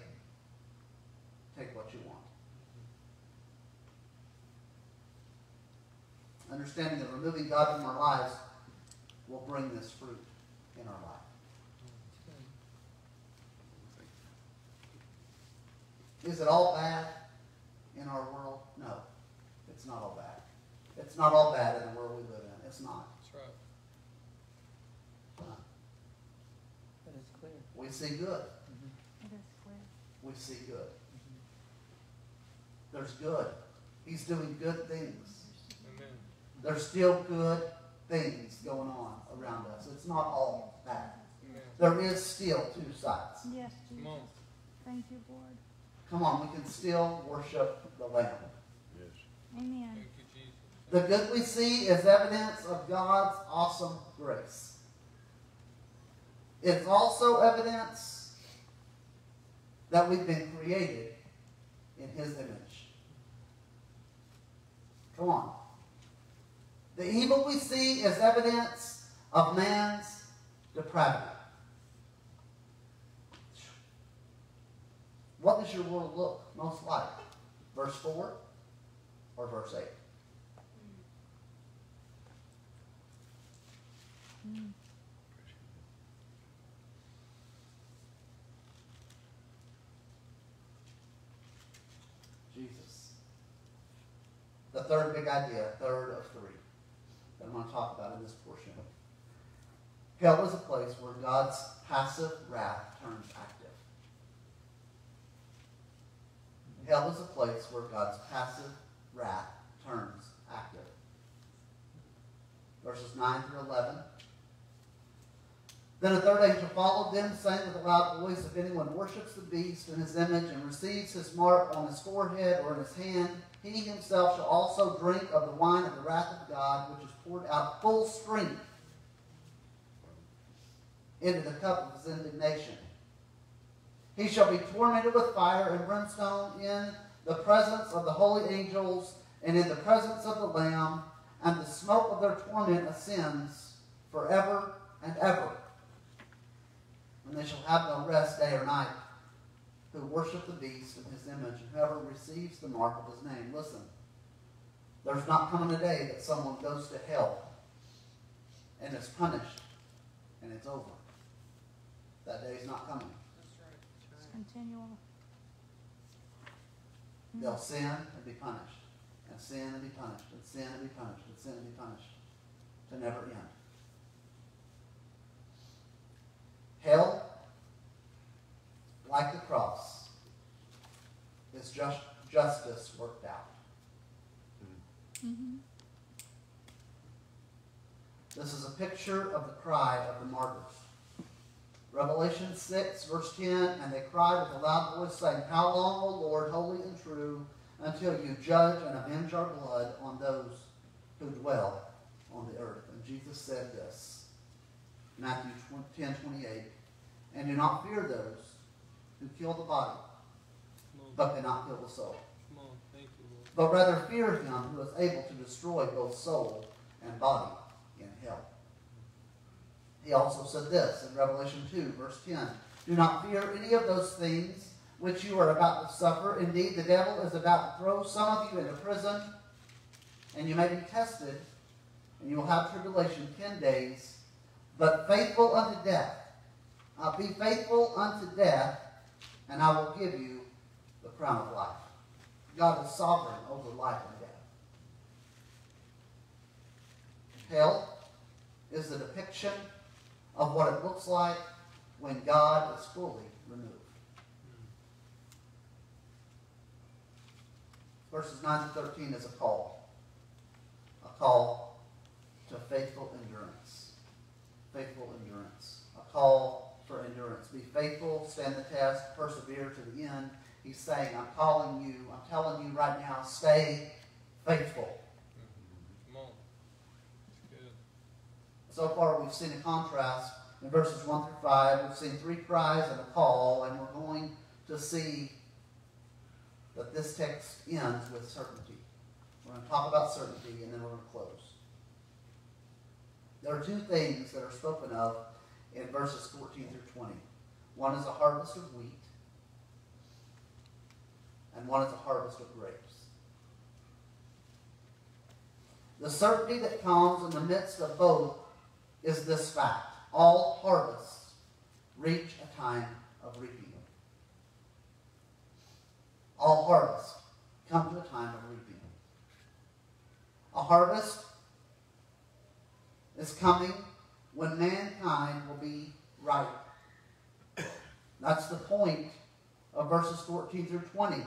take what you want. Understanding that removing God from our lives will bring this fruit in our life. Is it all bad in our world? No, it's not all bad. It's not all bad in the world we live in. It's not. That's right. But it's clear. We see good. Mm-hmm. It is clear. We see good. Mm-hmm. There's good. He's doing good things. Amen. There's still good things going on around us. It's not all bad. There is still two sides. Yes, Come Jesus. on. Thank you, Lord. Come on, we can still worship the Lamb. Yes. Amen. Thank you, Jesus. The good we see is evidence of God's awesome grace. It's also evidence that we've been created in His image. Come on. The evil we see is evidence of man's depravity. What does your world look most like? Verse 4 or verse 8? Jesus. The third big idea, third of three, that I'm going to talk about in this portion. Hell is a place where God's passive wrath turns active. Hell is a place where God's passive wrath turns active. Verses 9 through 11. Then a third angel followed them, saying with a loud voice, If anyone worships the beast in his image and receives his mark on his forehead or in his hand, he himself shall also drink of the wine of the wrath of God, which is poured out full strength into the cup of his indignation. He shall be tormented with fire and brimstone in the presence of the holy angels and in the presence of the Lamb, and the smoke of their torment ascends forever and ever. And they shall have no rest day or night, who worship the beast in his image, and whoever receives the mark of his name. Listen, there's not coming a day that someone goes to hell and is punished and it's over. That day is not coming. It's continual. They'll mm-hmm. sin and be punished, and sin and be punished, and sin and be punished, and sin and be punished, to never end. Hell, like the cross, is just justice worked out. Mm-hmm. This is a picture of the cry of the martyrs. Revelation 6, verse 10, and they cried with a loud voice, saying, How long, O Lord, holy and true, until you judge and avenge our blood on those who dwell on the earth? And Jesus said this, Matthew 10, 28, And do not fear those who kill the body, but cannot kill the soul. Come on. Thank you, but rather fear him who is able to destroy both soul and body. He also said this in Revelation 2, verse 10 Do not fear any of those things which you are about to suffer. Indeed, the devil is about to throw some of you into prison, and you may be tested, and you will have tribulation ten days. But faithful unto death, uh, be faithful unto death, and I will give you the crown of life. God is sovereign over life and death. Hell is the depiction of what it looks like when God is fully removed. Verses 9 to 13 is a call. A call to faithful endurance. Faithful endurance. A call for endurance. Be faithful, stand the test, persevere to the end. He's saying, I'm calling you, I'm telling you right now, stay faithful. Come on. Good. So far, we've seen a contrast in verses 1 through 5. We've seen three cries and a call, and we're going to see that this text ends with certainty. We're going to talk about certainty, and then we're going to close. There are two things that are spoken of in verses 14 through 20. One is a harvest of wheat, and one is a harvest of grapes. The certainty that comes in the midst of both is this fact. All harvests reach a time of reaping. All harvests come to a time of reaping. A harvest is coming when mankind will be ripe. That's the point of verses 14 through 20.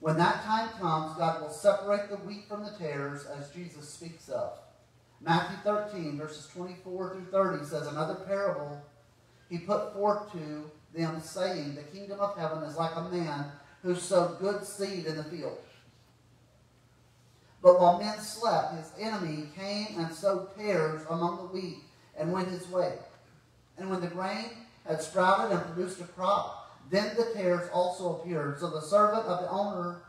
When that time comes, God will separate the wheat from the tares, as Jesus speaks of. Matthew 13, verses 24 through 30 says, Another parable he put forth to them, saying, The kingdom of heaven is like a man who sowed good seed in the field. But while men slept, his enemy came and sowed tares among the wheat and went his way. And when the grain had sprouted and produced a crop, then the tares also appeared. So the servant of the owner,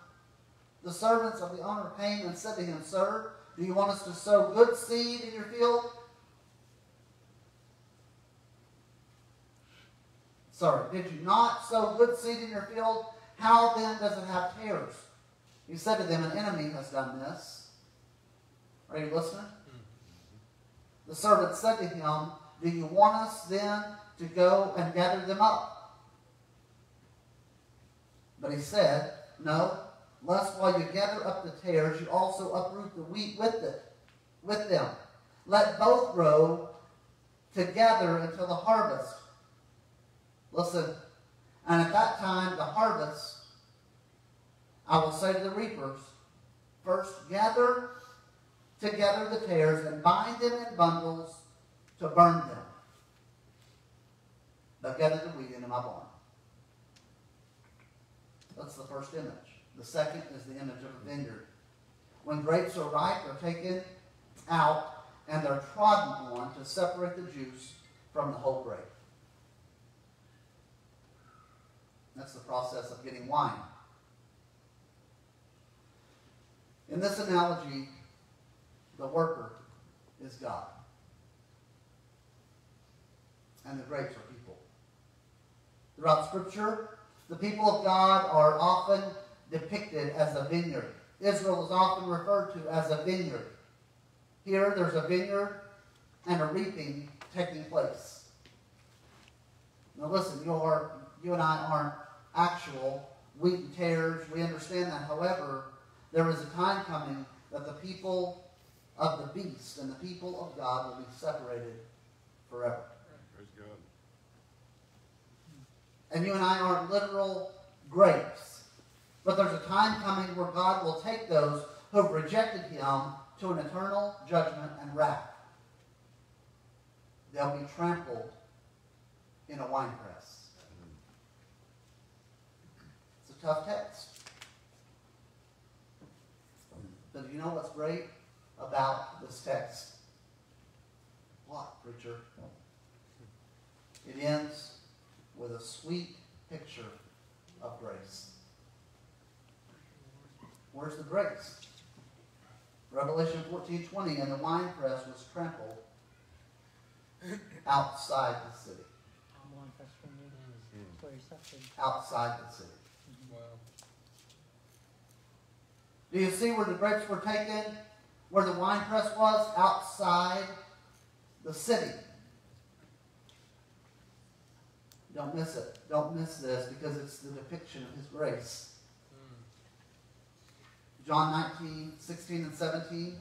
the servants of the owner came and said to him, Sir, do you want us to sow good seed in your field? Sorry, did you not sow good seed in your field? How then does it have tares? He said to them, An enemy has done this. Are you listening? The servant said to him, Do you want us then to go and gather them up? But he said, No, lest while you gather up the tares, you also uproot the wheat with it, with them. Let both grow together until the harvest. Listen, and at that time, the harvest, I will say to the reapers, first gather together the tares and bind them in bundles to burn them. But gather the wheat into my barn. That's the first image. The second is the image of a vineyard. When grapes are ripe, they're taken out and they're trodden on to separate the juice from the whole grape. That's the process of getting wine. In this analogy, the worker is God. And the grapes are people. Throughout Scripture, the people of God are often depicted as a vineyard. Israel is often referred to as a vineyard. Here, there's a vineyard and a reaping taking place. Now, listen, you, are, you and I aren't actual wheat and tares. We understand that. However, there is a time coming that the people of the beast and the people of God will be separated forever. Praise God. And you and I aren't literal grapes. But there's a time coming where God will take those who have rejected him to an eternal judgment and wrath. They'll be trampled in a winepress. It's a tough text. But you know what's great about this text? What, preacher? It ends with a sweet picture of grace. Where's the grace? Revelation 14 20, and the winepress was trampled outside the city. That's when you, that's where he suffered. outside the city. Wow. Do you see where the grapes were taken? Where the wine press was? Outside the city. Don't miss it. Don't miss this because it's the depiction of his grace. John 19, 16 and 17.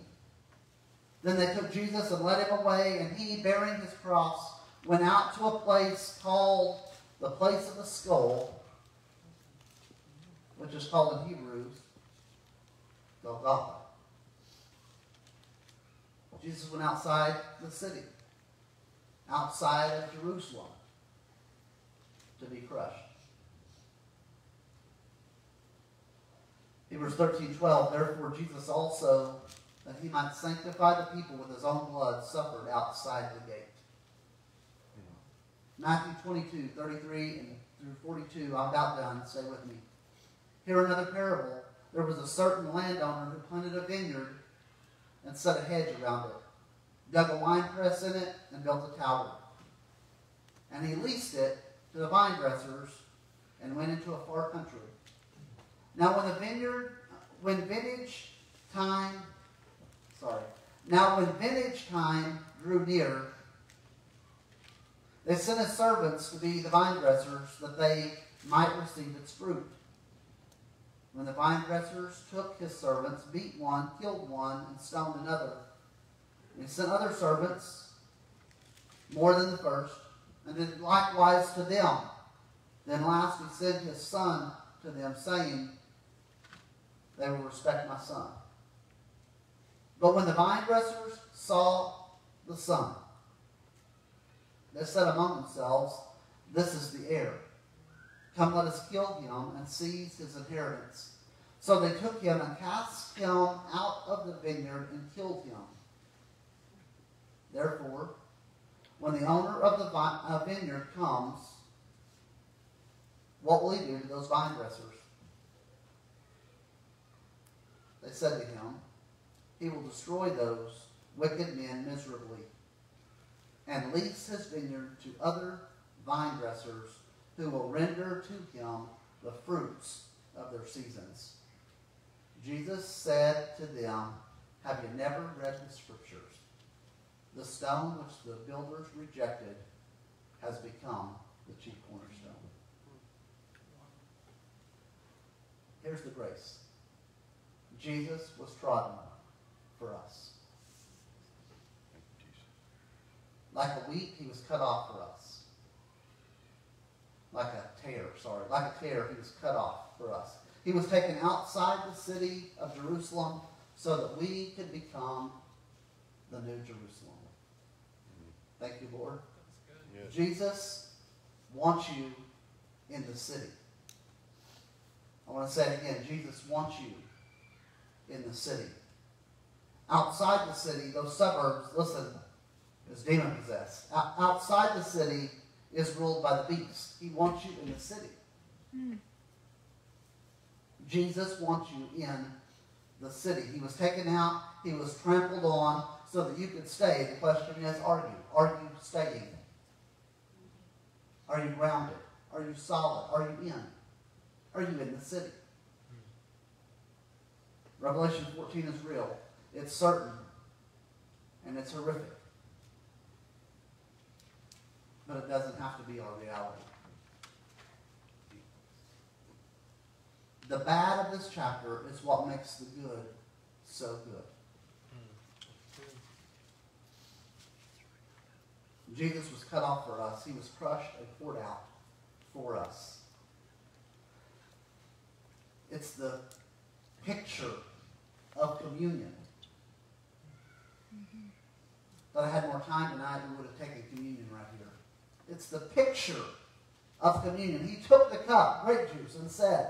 Then they took Jesus and led him away, and he, bearing his cross, went out to a place called the place of the skull, which is called in Hebrews Golgotha. Jesus went outside the city, outside of Jerusalem, to be crushed. Hebrews 13, 12, therefore Jesus also, that he might sanctify the people with his own blood, suffered outside the gate. Matthew 22, 33 and through 42, I'm about done, stay with me. Here another parable. There was a certain landowner who planted a vineyard and set a hedge around it, dug a wine press in it, and built a tower. And he leased it to the vine dressers and went into a far country. Now when the vineyard, when vintage time, sorry, now when vintage time drew near, they sent his servants to be the vine dressers that they might receive its fruit. When the vine dressers took his servants, beat one, killed one, and stoned another. And sent other servants, more than the first, and did likewise to them. Then last he sent his son to them, saying, They will respect my son. But when the vine dressers saw the son, they said among themselves, This is the heir. Come, let us kill him and seize his inheritance. So they took him and cast him out of the vineyard and killed him. Therefore, when the owner of the uh, vineyard comes, what will he do to those vine dressers? They said to him, He will destroy those wicked men miserably and lease his vineyard to other vine dressers who will render to him the fruits of their seasons. Jesus said to them, Have you never read the scriptures? The stone which the builders rejected has become the chief cornerstone. Here's the grace Jesus was trodden on for us. Thank you, Jesus. Like a wheat, he was cut off for us. Like a tare, sorry. Like a tare, he was cut off for us. He was taken outside the city of Jerusalem so that we could become the new Jerusalem. Thank you, Lord. Yes. Jesus wants you in the city. I want to say it again. Jesus wants you in the city. Outside the city, those suburbs, listen, is demon possessed. O- outside the city is ruled by the beast. He wants you in the city. Hmm. Jesus wants you in the city. He was taken out, he was trampled on so that you could stay. The question is, are you? Are you staying? Are you grounded? Are you solid? Are you in? Are you in the city? Revelation 14 is real. It's certain. And it's horrific. But it doesn't have to be our reality. The bad of this chapter is what makes the good so good. Jesus was cut off for us. He was crushed and poured out for us. It's the picture of communion. If I had more time tonight, we would have taken communion right here. It's the picture of communion. He took the cup, grape juice, and said,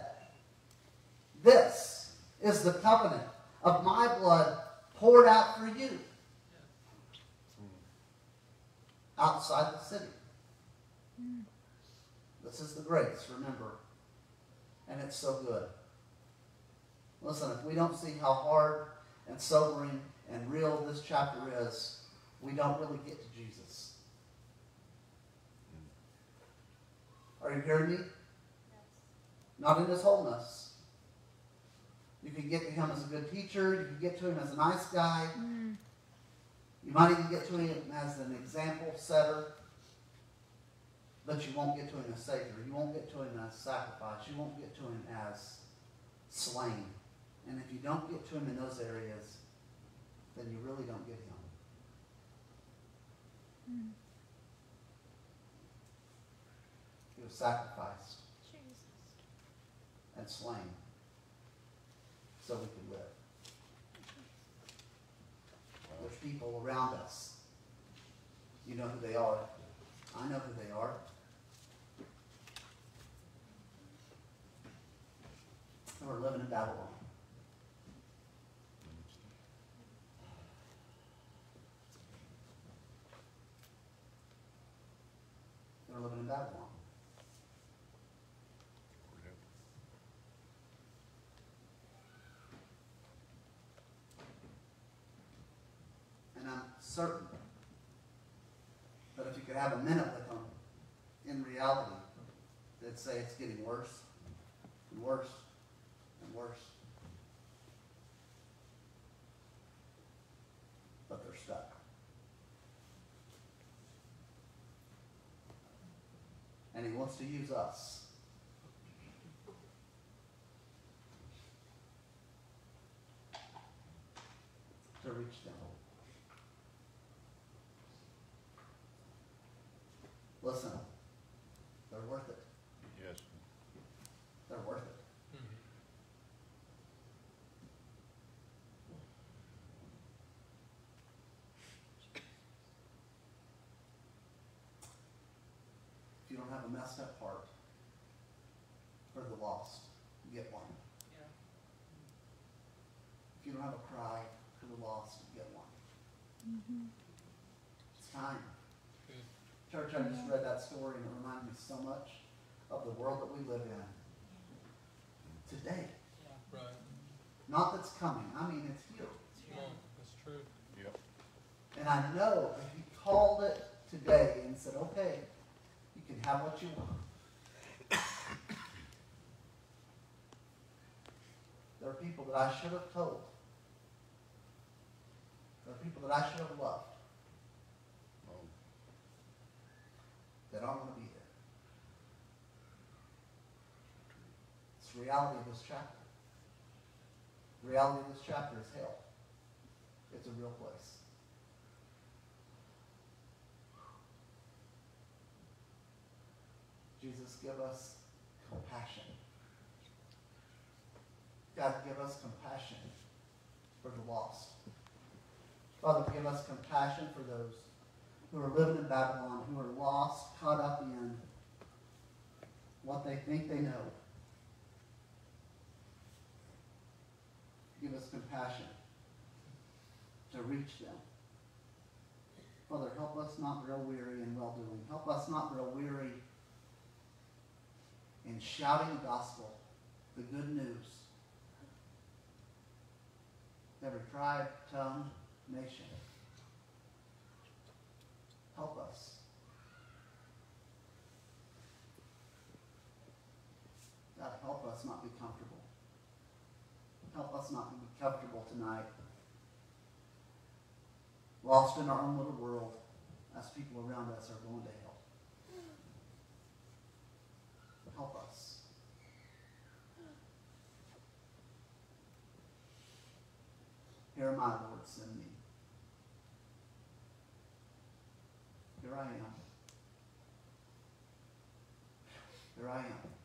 This is the covenant of my blood poured out for you outside the city. This is the grace, remember. And it's so good. Listen, if we don't see how hard and sobering and real this chapter is, we don't really get to Jesus. Are you hearing me? Not in his wholeness. You can get to him as a good teacher. You can get to him as a nice guy. Mm. You might even get to him as an example setter. But you won't get to him as Savior. You won't get to him as sacrifice. You won't get to him as slain. And if you don't get to him in those areas, then you really don't get him. Mm. He was sacrificed Jesus. and slain so we could live. There's people around us. You know who they are. I know who they are. Who are living in Babylon. Living in Babylon. And I'm certain that if you could have a minute with them, in reality, they'd say it's getting worse and worse and worse. But they're stuck. And he wants to use us. To reach them. Listen, they're worth it. Yes. They're worth it. If you don't have a messed up heart for the lost, get one. If you don't have a cry for the lost, get one. Mm-hmm. It's time. Church, I just read that story and it reminded me so much of the world that we live in today. Right. Not that's coming. I mean, it's here. Come on. That's true. Yep. And I know if you called it today and said, okay, you can have what you want. There are people that I should have told. There are people that I should have loved that aren't going to be there. It's the reality of this chapter. The reality of this chapter is hell. It's a real place. Jesus, give us compassion. God, give us compassion for the lost. Father, give us compassion for those who are living in Babylon, who are lost, caught up in what they think they know. Give us compassion to reach them. Father, help us not grow weary in well doing. Help us not grow weary in shouting the gospel, the good news. Every tribe, tongue, nation. Help us. God, help us not be comfortable. Help us not be comfortable tonight. Lost in our own little world as people around us are going to hell. Help us. Here am I, Lord, send me. Here I am. Here I am.